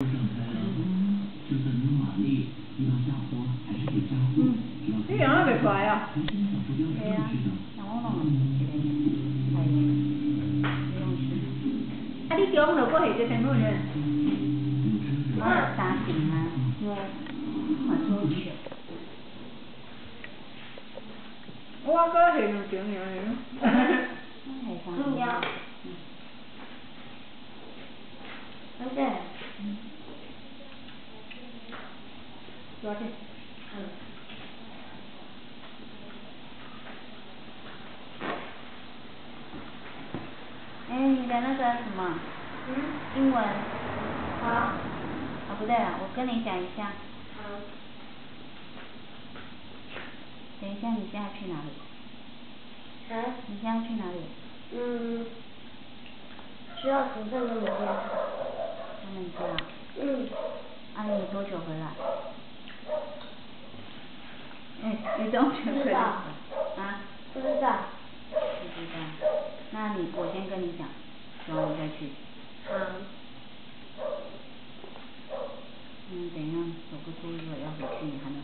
上菜了，就算没有马力，遇到下坡还是会加速，只要你养得袂快啊？提升小树标多少钱？嗯。哎，你的那个什么？嗯。英文。好。哦不对了，我跟你讲一下。好。等一下，你现在去哪里？啊？你现在去哪里？嗯。需要从他们家。他们家。嗯。啊你多久回来？哎，你多久回来？啊？不知道。不知道，那你我先跟你讲，然后你再去。好。嗯，等一下，走不注意了要回去，你还没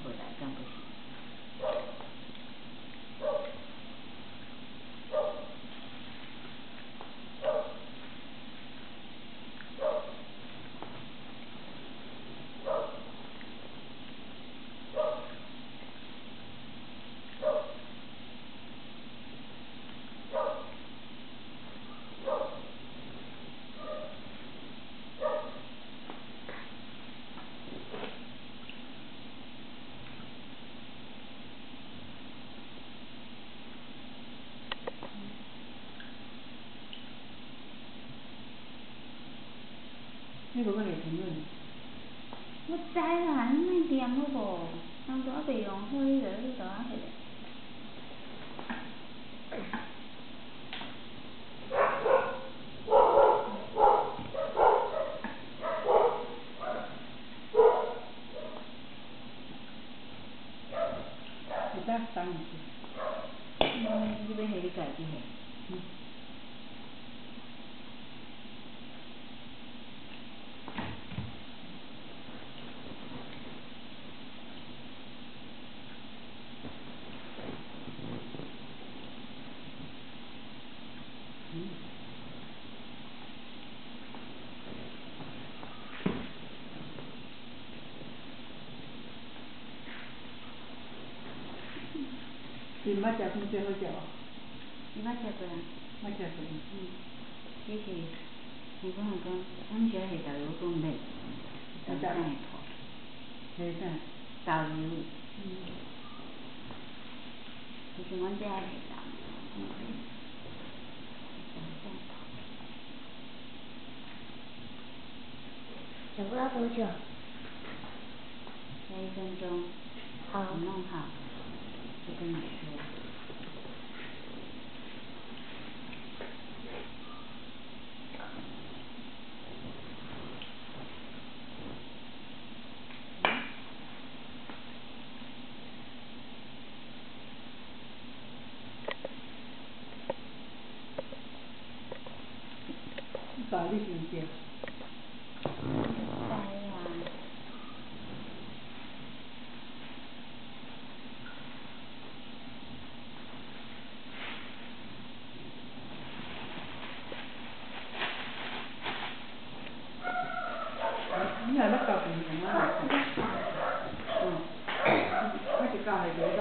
你无搁下天粉？我知啦，你莫念好无？当初还袂用好，你著你著爱迄个。会当放进去。嗯，你伊毋捌食薰最好食无？伊捌食过啊。捌食过。嗯。迄是，伊讲讲，阮遮下豆油讲袂，豆浆会破。下啥？豆油。嗯。就是阮遮下豆。等不了多久。再一分钟。好。你弄好，就跟你说。知你是毋 found a good